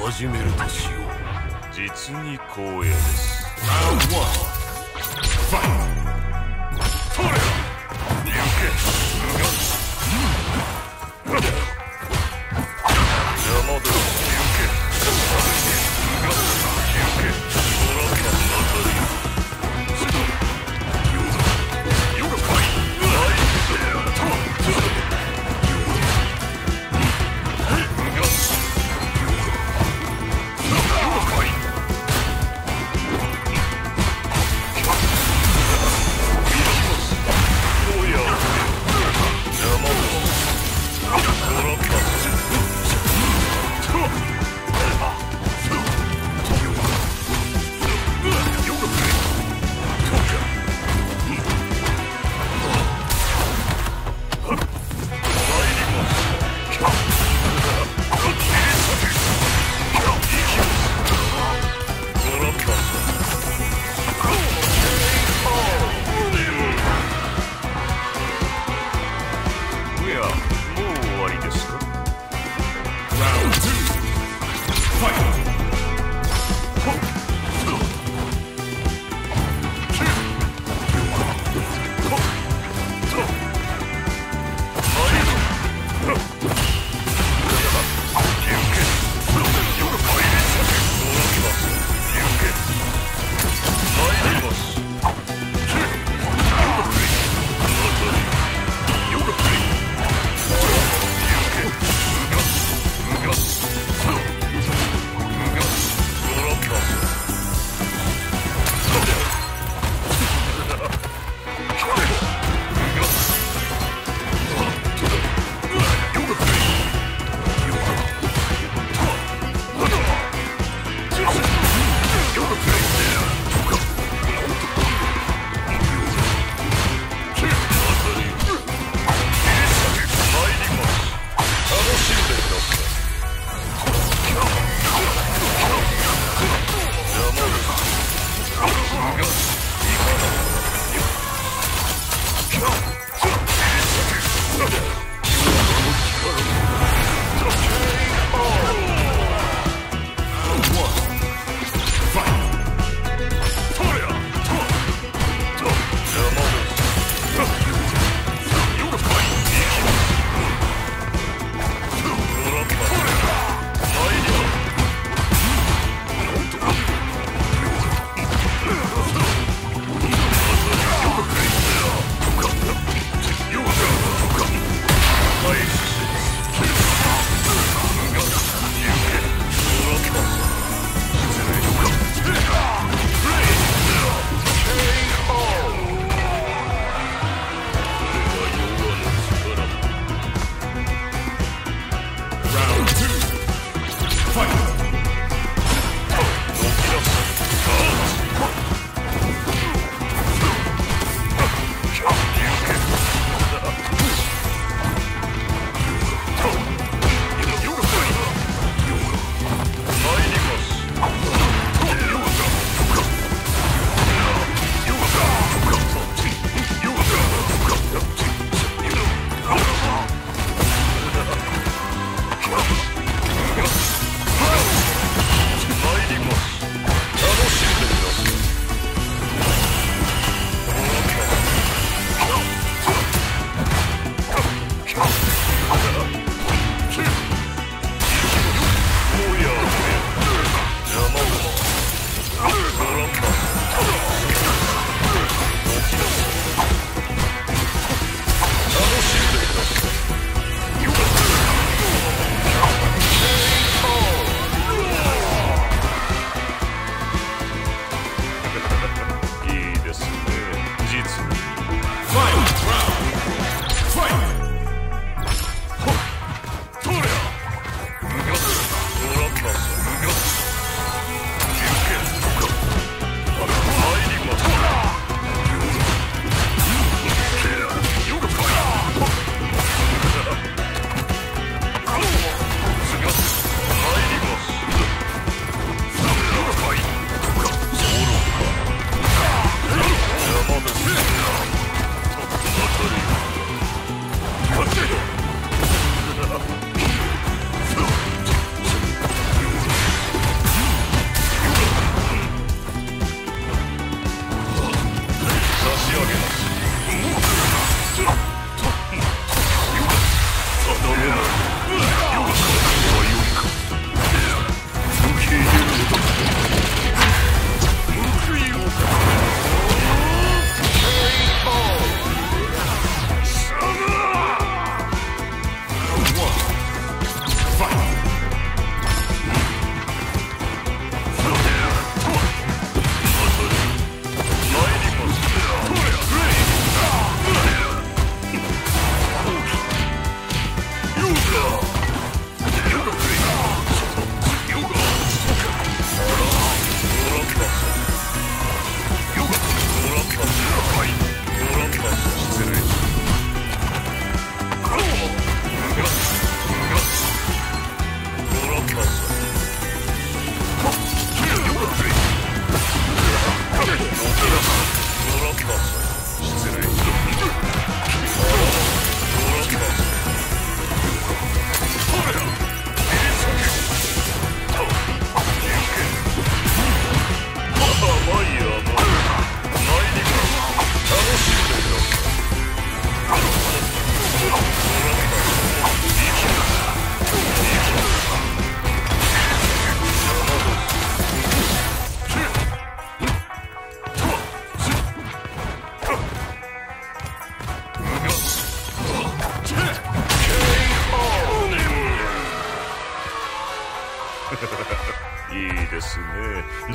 始めるとしよう。実に光栄です。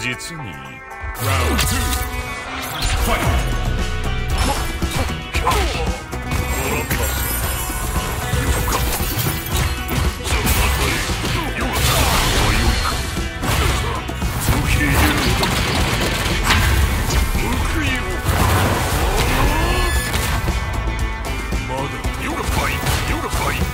実に You're a fight! You're a fight!